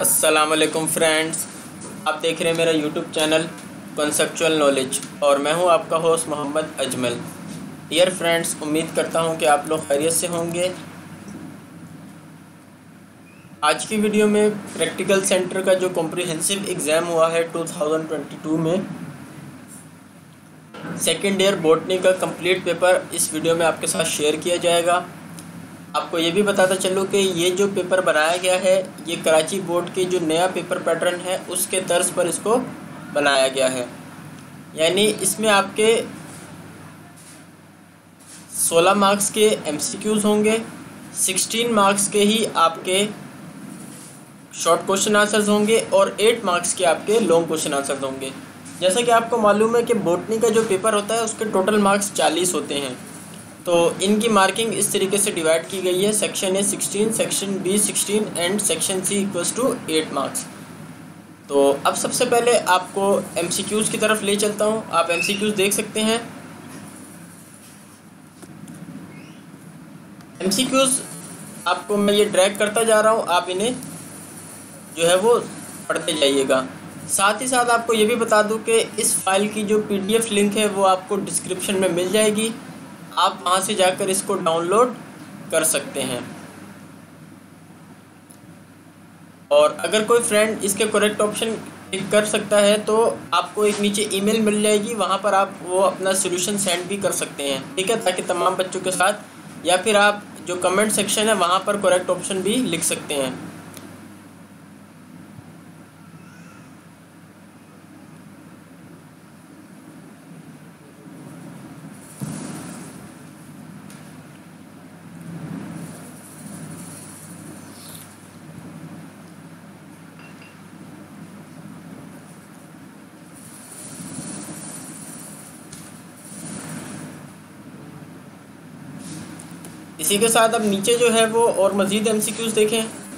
असलकुम फ्रेंड्स आप देख रहे हैं मेरा यूट्यूब चैनल कंसेप्चुअल नॉलेज और मैं हूँ आपका host Mohammad Ajmal dear friends उम्मीद करता हूँ कि आप लोग खैरियत से होंगे। आज की वीडियो में प्रैक्टिकल सेंटर का जो कॉम्प्रिहेंसिव एग्ज़ाम हुआ है 2022 में सेकेंड ईयर बोटनी का कंप्लीट पेपर इस वीडियो में आपके साथ शेयर किया जाएगा। आपको ये भी बताता चलूँ कि ये जो पेपर बनाया गया है, ये कराची बोर्ड के जो नया पेपर पैटर्न है, उसके तर्ज पर इसको बनाया गया है। यानी इसमें आपके 16 मार्क्स के एमसीक्यूज़ होंगे 16 मार्क्स के ही आपके शॉर्ट क्वेश्चन आंसर्स होंगे और 8 मार्क्स के आपके लॉन्ग क्वेश्चन आंसर्स होंगे। जैसा कि आपको मालूम है कि बोटनी का जो पेपर होता है, उसके टोटल मार्क्स 40 होते हैं। तो इनकी मार्किंग इस तरीके से डिवाइड की गई है section A sixteen section B sixteen and section C equals to eight marks तो अब सबसे पहले आपको एम की तरफ़ ले चलता हूँ। आप एम देख सकते हैं। एम आपको मैं ये ड्रैग करता जा रहा हूँ। आप इन्हें जो है वो पढ़ते जाइएगा। साथ ही साथ आपको ये भी बता दूँ कि इस फ़ाइल की जो पीडीएफ लिंक है, वो आपको डिस्क्रिप्शन में मिल जाएगी। आप वहाँ से जाकर इसको डाउनलोड कर सकते हैं। और अगर कोई फ्रेंड इसके करेक्ट ऑप्शन क्लिक कर सकता है तो आपको एक नीचे ईमेल मिल जाएगी। वहाँ पर आप वो अपना सोल्यूशन सेंड भी कर सकते हैं, ठीक है? ताकि तमाम बच्चों के साथ या फिर आप जो कमेंट सेक्शन है, वहाँ पर करेक्ट ऑप्शन भी लिख सकते हैं। इसी के साथ अब नीचे जो है वो और मज़ीद एम देखें।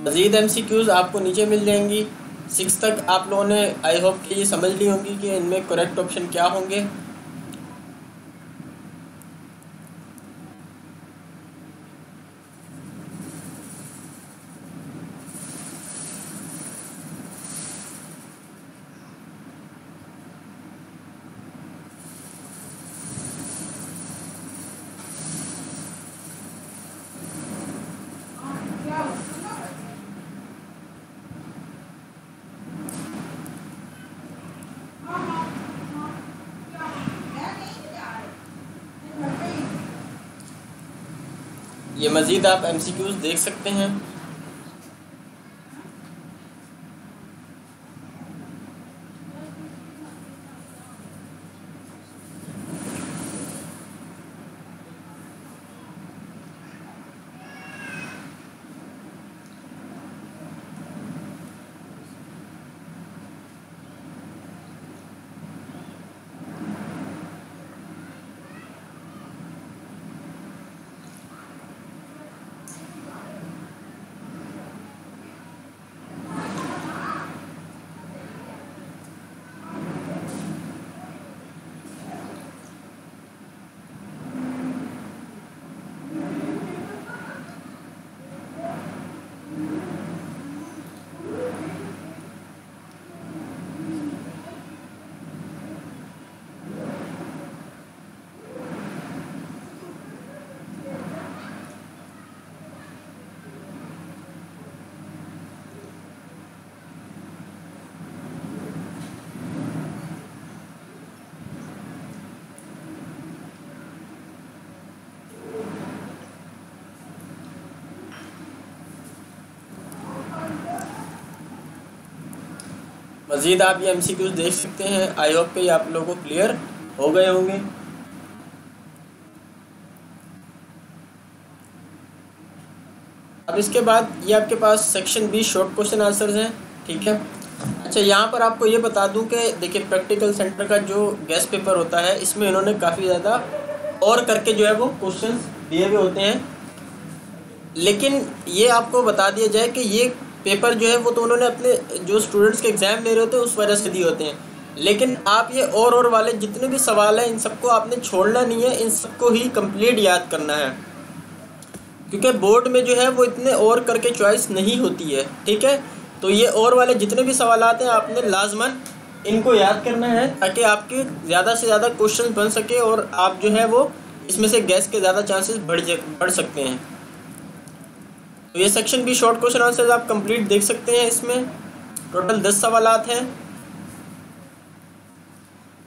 मज़ीद एम सी क्यूज़ आपको नीचे मिल जाएँगी। सिक्स तक आप लोगों ने आई होप कि ये समझ ली होंगी कि इनमें करेक्ट ऑप्शन क्या होंगे। ये मज़ीद आप एम देख सकते हैं। मज़ीद आप ये एम देख सकते हैं। आई होप कि आप लोगों को क्लियर हो गए होंगे। अब इसके बाद ये आपके पास section B short question answers हैं, ठीक है? अच्छा यहाँ पर आपको ये बता दूँ कि देखिए प्रैक्टिकल सेंटर का जो गेस्ट पेपर होता है, इसमें इन्होंने काफ़ी ज़्यादा और करके जो है वो क्वेश्चन दिए हुए होते हैं। लेकिन ये आपको बता दिया जाए कि ये पेपर जो है वो तो उन्होंने अपने जो स्टूडेंट्स के एग्ज़ाम ले रहे होते हैं, उस वजह से दिए होते हैं। लेकिन आप ये और और वाले जितने भी सवाल हैं, इन सबको आपने छोड़ना नहीं है, इन सबको ही कंप्लीट याद करना है। क्योंकि बोर्ड में जो है वो इतने और करके चॉइस नहीं होती है, ठीक है? तो ये और वाले जितने भी सवाल आते हैं, आपने लाजमन इनको याद करना है, ताकि आपके ज़्यादा से ज़्यादा क्वेश्चन बन सके और आप जो है वो इसमें से गैस के ज़्यादा चांसेस बढ़ बढ़ सकते हैं। तो ये सेक्शन भी शॉर्ट क्वेश्चन आंसर आप कंप्लीट देख सकते हैं इसमें। टोटल दस सवाल हैं।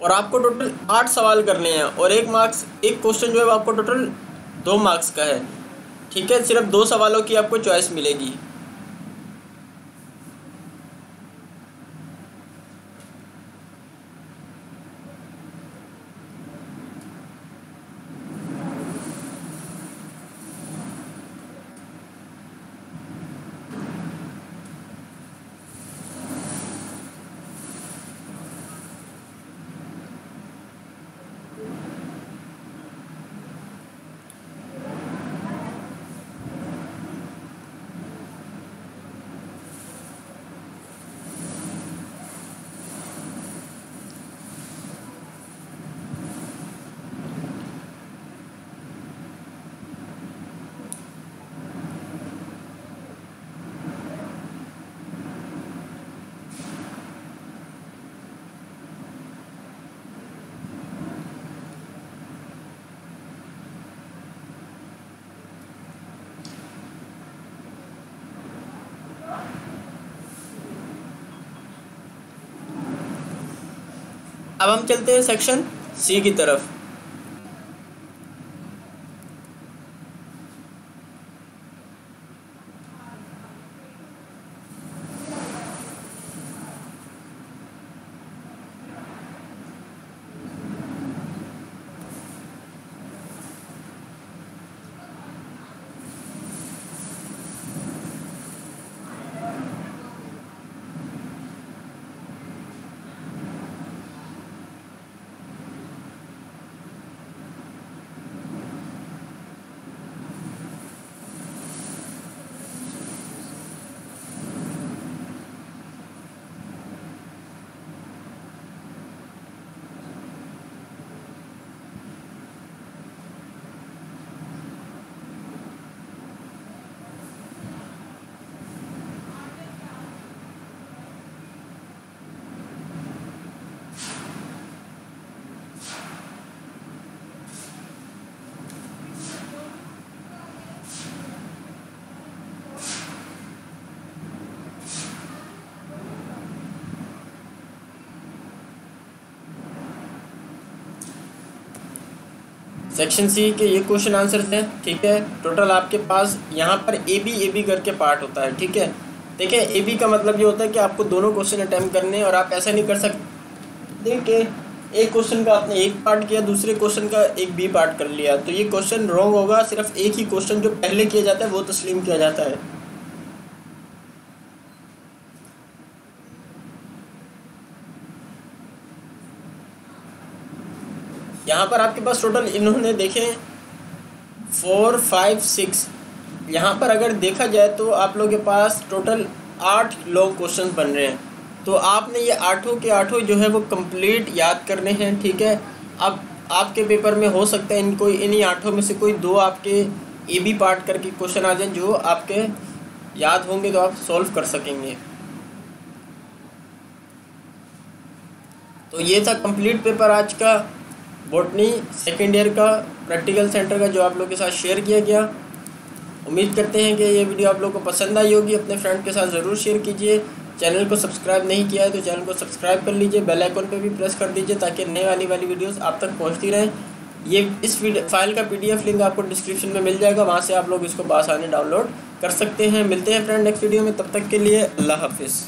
और आपको टोटल आठ सवाल करने हैं और एक मार्क्स एक क्वेश्चन जो है आपको टोटल दो मार्क्स का है। ठीक है? सिर्फ़ दो सवालों की आपको चॉइस मिलेगी। अब हम चलते हैं सेक्शन सी की तरफ़। सेक्शन सी के ये क्वेश्चन आंसर हैं, ठीक है? टोटल आपके पास यहाँ पर ए बी ए बी करके पार्ट होता है, ठीक है? देखिए ए बी का मतलब ये होता है कि आपको दोनों क्वेश्चन अटैम्प्ट करने और आप ऐसा नहीं कर सकते देखिए, एक क्वेश्चन का आपने एक पार्ट किया, दूसरे क्वेश्चन का एक बी पार्ट कर लिया। तो ये क्वेश्चन रॉन्ग होगा, सिर्फ़ एक ही क्वेश्चन जो पहले किया जाता है, वो तस्लीम किया जाता है। यहाँ पर आपके पास टोटल इन्होंने देखे फोर फाइव सिक्स यहाँ पर अगर देखा जाए तो आप लोगों के पास टोटल आठ लॉन्ग क्वेश्चन बन रहे हैं। तो आपने ये आठों के आठों जो है वो कंप्लीट याद करने हैं, ठीक है? अब आपके पेपर में हो सकता है इन कोई, इन्हीं आठों में से कोई दो आपके ए बी पार्ट करके क्वेश्चन आ जाए, जो आपके याद होंगे तो आप सॉल्व कर सकेंगे। तो ये था कंप्लीट पेपर आज का। बोटनी सेकेंड ईयर का प्रैक्टिकल सेंटर का जो आप लोग के साथ शेयर किया गया। उम्मीद करते हैं कि ये वीडियो आप लोग को पसंद आई होगी। अपने फ्रेंड के साथ ज़रूर शेयर कीजिए। चैनल को सब्सक्राइब नहीं किया है तो चैनल को सब्सक्राइब कर लीजिए। बेल आइकन पे भी प्रेस कर दीजिए ताकि नए आने वाली वीडियोस आप तक पहुँचती रहें। ये इस फ़ाइल का पीडीएफ लिंक आपको डिस्क्रिप्शन में मिल जाएगा। वहाँ से आप लोग इसको बासानी डाउनलोड कर सकते हैं। मिलते हैं फ्रेंड नेक्स्ट वीडियो में। तब तक के लिए अल्लाह हाफिज़।